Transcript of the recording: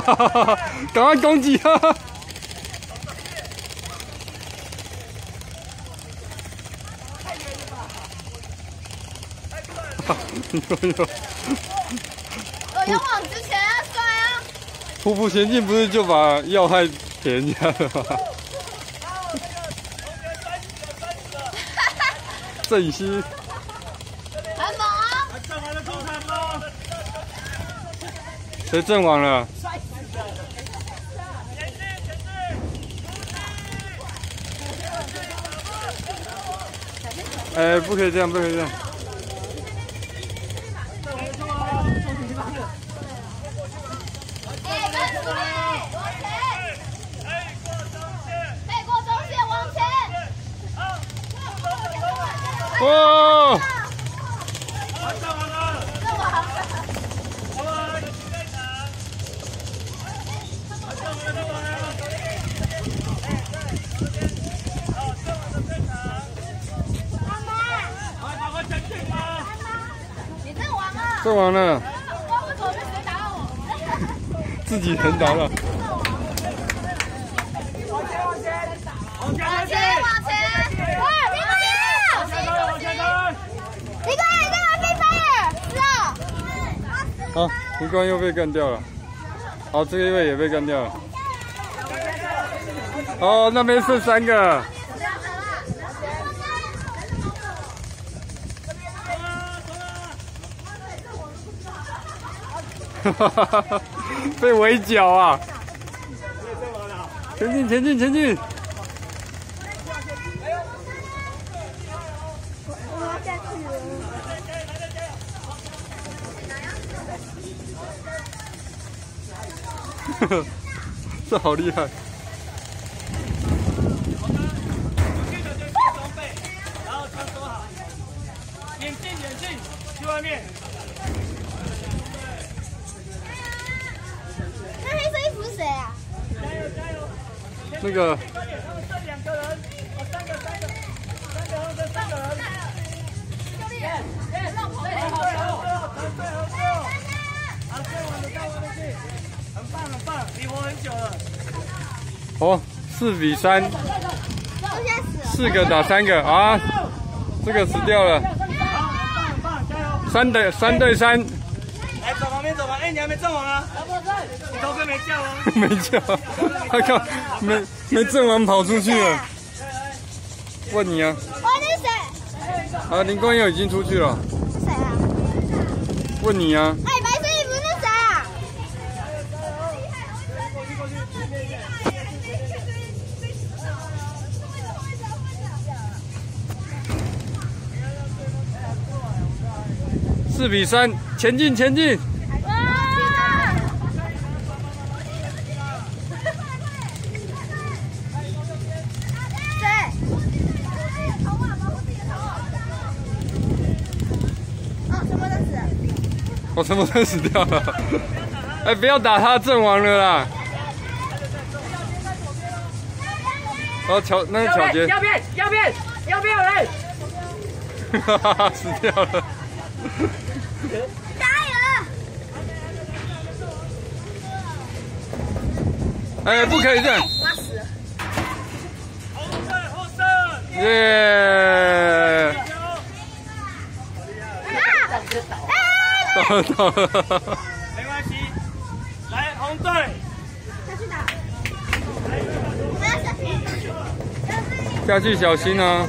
赶快攻击啊！有有。我勇往直前啊，帅啊！匍匐前进不是就把要害给人家了吗？振兴。很猛啊！谁阵亡了？哎，不可以这样，不可以这样。哇！阵亡了。自己人打了。好，余光又被干掉了。好，这一位也被干掉了。哦，那边剩三个。被围剿啊！前进，前进，前进！这好厉害！然后枪收好，眼镜，眼镜，去外面。那个。剩两个人，哦，三个，三个，三个，剩三个人。教练，让跑，最后，最后，最后，最后。好，最后的到外面去，很棒，很棒，你活很久了。哦，四比三。四个打三个啊，这个死掉了。好，很棒，棒，加油。三对三对三。来，走旁边走吧。哎，你还没阵亡啊？你头哥没叫啊？没叫，他靠，没。没阵完跑出去了。问你啊。问你谁？啊，林光耀已经出去了。是谁啊？问你啊。哎，白色衣服是谁啊？四比三，前进，前进。我全部都死掉了，哎，不要打他，阵亡了啦！哦，乔，那是乔杰。要变，要变，要变人！哈哈哈，死掉了！加油！哎，不可以这样！我死！后胜，后胜！耶！没关系，来红队，下去打，下去小心啊！